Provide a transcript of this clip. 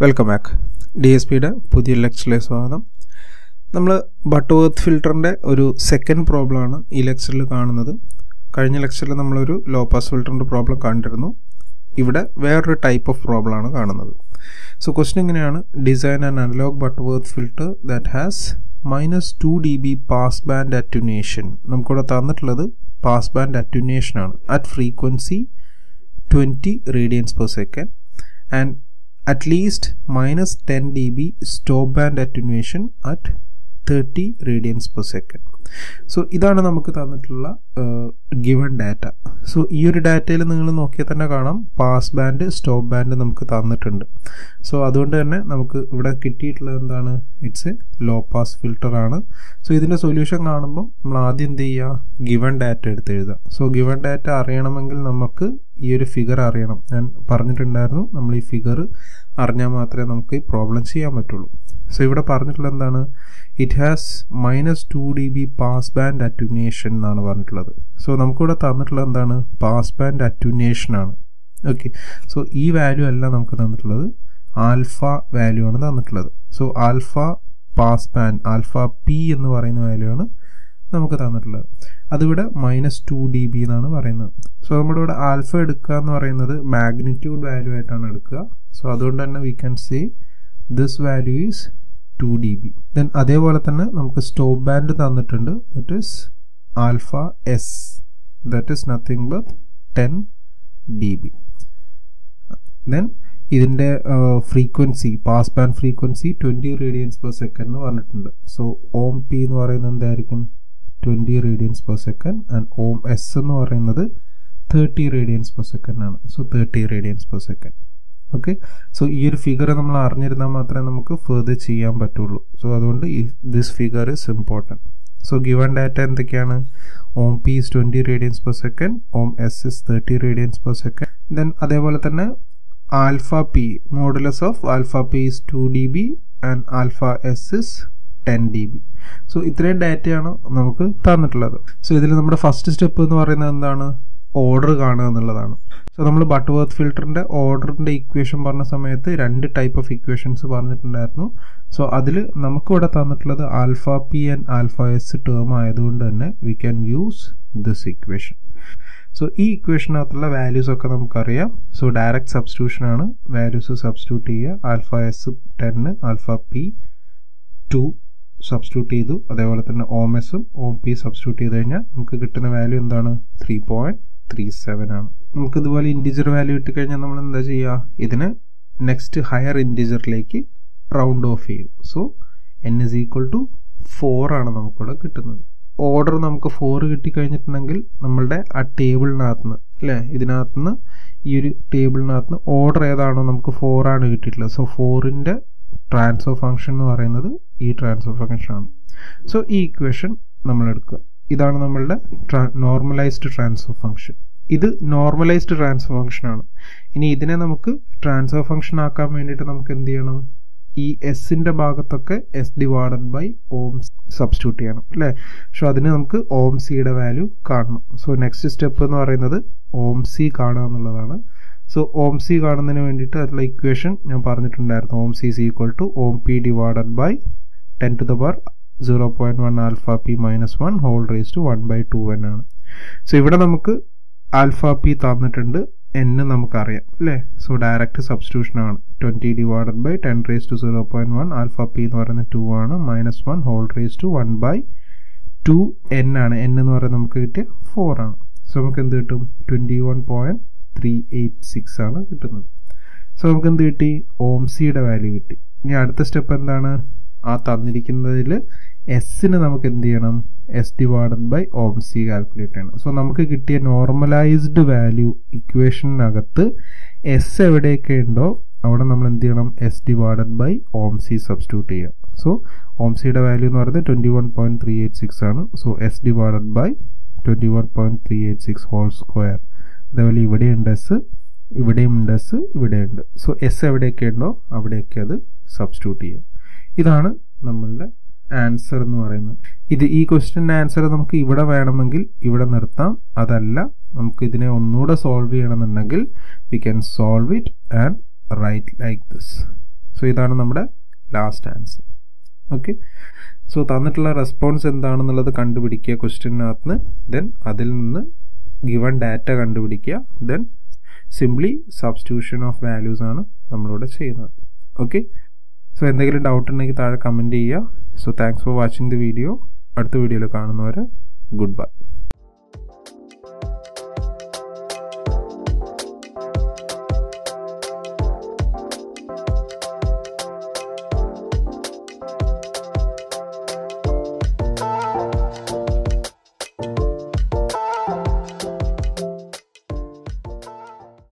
Welcome back D S പിയുടെ പുതിയ ലെക്ചറിലെ സ്വാഗതം. നമ്മൾ ബട്ടർവർത്ത് ഫിൽറ്ററിന്റെ ഒരു സെക്കൻഡ് പ്രോബ്ലമാണ് ഈ ലെക്ചറിൽ കാണുന്നത്. കഴിഞ്ഞ ലെക്ചറിൽ നമ്മളൊരു ലോ പാസ് ഫിൽറ്ററിന്റെ പ്രോബ്ലം കണ്ടിരുന്നു. ഇവിടെ വേറൊരു ടൈപ്പ് ഓഫ് പ്രോബ്ലമാണ് കാണുന്നത്. സോ ക്വസ്റ്റ്യൻ ഇങ്ങനെയാണ്. Design and analog Butterworth filter that has minus two D B pass band attenuation നമുക്കിവിടെ തന്നിട്ടുള്ളത് പാസ് ബാൻഡ് അറ്റുനേഷൻ ആണ്. At frequency twenty radians per second and at least minus 10 dB stop band attenuation at 30 radians per second so ഇതാണ് നമുക്ക് തന്നിട്ടുള്ള given data so ഈ ഒരു ഡാറ്റയിൽ നിങ്ങൾ നോക്കിയാൽ തന്നെ കാണാം പാസ് ബാൻഡ് സ്റ്റോപ്പ് ബാൻഡ് നമുക്ക് തന്നിട്ടുണ്ട്. സോ അതുകൊണ്ട് തന്നെ നമുക്ക് ഇവിടെ കിട്ടിയിട്ടുള്ളത് എന്താണ്? It's a low pass filter ആണ്. സോ ഇതിന്റെ സൊല്യൂഷൻ കാണുമ്പോൾ നമ്മൾ ആദ്യം എന്ത് ചെയ്യുക? ഗിവൺ ഡാറ്റ എടുത്ത് എഴുതുക. സോ ഗിവൺ ഡാറ്റ അറിയണമെങ്കിൽ നമുക്ക് ഈ ഒരു ഫിഗർ അറിയണം. ഞാൻ പറഞ്ഞിട്ടുണ്ടായിരുന്നു നമ്മൾ ഈ ഫിഗർ അറിഞ്ഞാൽ മാത്രമേ നമുക്ക് ഈ പ്രോബ്ലം ചെയ്യാൻ പറ്റുള്ളൂ. സോ ഇവിടെ പറഞ്ഞിട്ടുള്ളത് എന്താണ്? It has minus two D B pass band attenuation എന്നാണ് പറഞ്ഞിട്ടുള്ളത്. സോ നമുക്കിവിടെ തന്നിട്ടുള്ളത് എന്താണ്? പാസ് ബാൻഡ് അറ്റുനേഷൻ ആണ്. ഓക്കെ സോ ഈ വാല്യൂ അല്ല നമുക്ക് തന്നിട്ടുള്ളത്. ആൽഫ വാല്യൂ ആണ് തന്നിട്ടുള്ളത്. So alpha pass band alpha P എന്ന് പറയുന്ന വാല്യൂ ആണ് നമുക്ക് തന്നിട്ടുള്ളത്. അതിവിടെ മൈനസ് ടു ഡി ബി എന്നാണ് പറയുന്നത്. സോ നമ്മുടെ ഇവിടെ ആൽഫ എടുക്കുക എന്ന് പറയുന്നത് മാഗ്നിറ്റ്യൂഡ് വാല്യൂ ആയിട്ടാണ് എടുക്കുക. സോ അതുകൊണ്ട് തന്നെ we can say this value is two D B then അതേപോലെ തന്നെ നമുക്ക് സ്റ്റോപ്പ് ബാൻഡ് തന്നിട്ടുണ്ട്. That is alpha S that is nothing but ten D B then ഇതിന്റെ frequency pass band frequency twenty radians per second എന്ന് പറഞ്ഞിട്ടുണ്ട്. So ഓം P എന്ന് പറയുന്നത് എന്തായിരിക്കും? Twenty radians per second and omega S എന്ന് പറയുന്നത് thirty radians per second ആണ്. So thirty radians per second okay so ഈ ഒരു ഫിഗർ നമ്മൾ അറിഞ്ഞിരുന്നാൽ മാത്രമേ നമുക്ക് ഫെർദർ ചെയ്യാൻ പറ്റുള്ളൂ. സോ അതുകൊണ്ട് this figure is important so given data എന്തൊക്കെയാണ്? Omega P is twenty radians per second omega S is thirty radians per second then അതേപോലെ തന്നെ alpha P modulus of alpha P is two D B and alpha S is ten D B so ഇത്രയും ഡാറ്റയാണ് നമുക്ക് തന്നിട്ടുള്ളത്. So ഇതിൽ നമ്മുടെ first step എന്ന് പറയുന്നത് എന്താണ്? ഓർഡർ കാണുക എന്നുള്ളതാണ്. സോ നമ്മൾ ബട്ട്വേർത്ത് ഫിൽറ്ററിന്റെ ഓർഡറിന്റെ ഇക്വേഷൻ പറഞ്ഞ സമയത്ത് രണ്ട് ടൈപ്പ് ഓഫ് ഇക്വേഷൻസ് പറഞ്ഞിട്ടുണ്ടായിരുന്നു. സോ അതിൽ നമുക്കിവിടെ തന്നിട്ടുള്ളത് alpha P and alpha S term ആയതുകൊണ്ട് തന്നെ we can use this equation so ഈ ഇക്വേഷനകത്തുള്ള വാല്യൂസ് ഒക്കെ നമുക്കറിയാം. സോ ഡയറക്റ്റ് സബ്സ്റ്റിറ്റ്യൂഷൻ ആണ്. വാല്യൂസ് സബ്സ്റ്റിറ്റ്യൂട്ട് ചെയ്യുക. ആൽഫ എസ് ടെന്ന് ആൽഫ പി ടു സബ്സ്റ്റിറ്റ്യൂട്ട് ചെയ്തു. അതേപോലെ തന്നെ ഓം എസും ഓം പി സബ്സ്റ്റിറ്റ്യൂട്ട് ചെയ്ത് കഴിഞ്ഞാൽ നമുക്ക് കിട്ടുന്ന വാല്യൂ എന്താണ്? ത്രീ പോയിന്റ് ത്രീ സെവൻ ആണ്. നമുക്ക് ഇതുപോലെ ഇൻഡിജർ വാല്യൂ ഇട്ട് കഴിഞ്ഞാൽ നമ്മൾ എന്താ ചെയ്യുക? ഇതിന് നെക്സ്റ്റ് ഹയർ ഇൻഡിജറിലേക്ക് റൗണ്ട് ഓഫ് ചെയ്യും. So N is equal to four ആണ് നമുക്കിവിടെ കിട്ടുന്നത്. ഓർഡർ നമുക്ക് ഫോർ കിട്ടിക്കഴിഞ്ഞിട്ടുണ്ടെങ്കിൽ നമ്മളുടെ ആ ടേബിളിനകത്തുനിന്ന് അല്ലേ? ഇതിനകത്തുനിന്ന് ഈ ഒരു ടേബിളിനകത്തുനിന്ന് ഓർഡർ ഏതാണോ നമുക്ക് ഫോർ ആണ് കിട്ടിയിട്ടുള്ളത്. സോ ഫോറിന്റെ ട്രാൻസ്ഫർ ഫംഗ്ഷൻ എന്ന് പറയുന്നത് ഈ ട്രാൻസ്ഫർ ഫംഗ്ഷൻ ആണ്. സോ ഈ ഇക്വേഷൻ നമ്മൾ എടുക്കുക ഇതാണ് നമ്മളുടെ നോർമലൈസ്ഡ് ട്രാൻസ്ഫർ ഫംഗ്ഷൻ ഇത് നോർമലൈസ്ഡ് ട്രാൻസ്ഫർ ഫംഗ്ഷൻ ആണ്. ഇനി ഇതിനെ നമുക്ക് ട്രാൻസ്ഫർ ഫംഗ്ഷൻ ആക്കാൻ വേണ്ടിയിട്ട് നമുക്ക് എന്ത് ചെയ്യണം? ഈ എസിന്റെ ഭാഗത്തൊക്കെ S divided by ohm substitute ചെയ്യണം അല്ലേ? സോ അതിന് നമുക്ക് ഓം സിയുടെ വാല്യൂ കാണണം. സോ നെക്സ്റ്റ് സ്റ്റെപ്പ് എന്ന് പറയുന്നത് ഓം സി കാണുക എന്നുള്ളതാണ്. സോ ഓം സി കാണുന്നതിന് വേണ്ടിയിട്ട് അതിലുള്ള ഇക്വേഷൻ ഞാൻ പറഞ്ഞിട്ടുണ്ടായിരുന്നു. Ohm C is equal to ohm P divided by ten to the power zero point one alpha P minus one whole raise to one by two N ആണ്. So ഇവിടെ നമുക്ക് alpha P തന്നിട്ടുണ്ട്. N നമുക്കറിയാം അല്ലേ? So direct substitution ആണ്. Twenty divided by ten raise to zero point one alpha P എന്ന് പറയുന്ന two ആണ്. Minus one whole raise to one by two N ആണ്. എൻ എന്ന് പറയുന്നത് നമുക്ക് കിട്ടിയ ഫോർ ആണ്. സോ നമുക്ക് എന്ത് കിട്ടും? Twenty one point three eight six ആണ് കിട്ടുന്നത്. സോ നമുക്ക് എന്ത് കിട്ടി? ഓംസിയുടെ വാല്യൂ കിട്ടി. ഇനി അടുത്ത സ്റ്റെപ്പ് എന്താണ്? ആ തന്നിരിക്കുന്നതിൽ എസ്സിന് നമുക്ക് എന്ത് ചെയ്യണം? S divided by ohm C calculate ചെയ്യണം. സോ നമുക്ക് കിട്ടിയ നോർമലൈസ്ഡ് വാല്യൂ ഇക്വേഷനകത്ത് എസ് എവിടെയൊക്കെ ഉണ്ടോ അവിടെ നമ്മൾ എന്ത് ചെയ്യണം? S divided by ohm C substitute ചെയ്യുക സോ ഓം സിയുടെ വാല്യൂ എന്ന് പറയുന്നത് twenty one point three eight six ആണ്. So S divided by twenty one point three eight six whole square അതേപോലെ ഇവിടെയുണ്ട് എസ് ഇവിടെയും ഉണ്ട് എസ് ഇവിടെയുണ്ട് സോ എസ് എവിടെയൊക്കെ ഉണ്ടോ അവിടെയൊക്കെ അത് സബ്സ്റ്റിറ്റ്യൂട്ട് ചെയ്യുക ഇതാണ് നമ്മളുടെ ആൻസർ എന്ന് പറയുന്നത്. ഇത് ഈ ക്വസ്റ്റ്യന്റെ ആൻസർ നമുക്ക് ഇവിടെ വേണമെങ്കിൽ ഇവിടെ നിർത്താം. അതല്ല നമുക്ക് ഇതിനെ ഒന്നുകൂടെ സോൾവ് ചെയ്യണമെന്നുണ്ടെങ്കിൽ we can solve it and write like this so ഇതാണ് നമ്മുടെ ലാസ്റ്റ് ആൻസർ ഓക്കെ സോ തന്നിട്ടുള്ള റെസ്പോൺസ് എന്താണെന്നുള്ളത് കണ്ടുപിടിക്കുക ക്വസ്റ്റ്യനകത്ത് ദെൻ അതിൽ നിന്ന് ഗിവൺ ഡാറ്റ കണ്ടുപിടിക്കുക. Then simply substitution of values ആണ് നമ്മളിവിടെ ചെയ്യുന്നത്. ഓക്കെ സോ എന്തെങ്കിലും ഡൗട്ട് ഉണ്ടെങ്കിൽ താഴെ കമന്റ് ചെയ്യുക. So thanks for watching the video അടുത്ത വീഡിയോയിൽ കാണുന്നവരെ ഗുഡ് ബൈ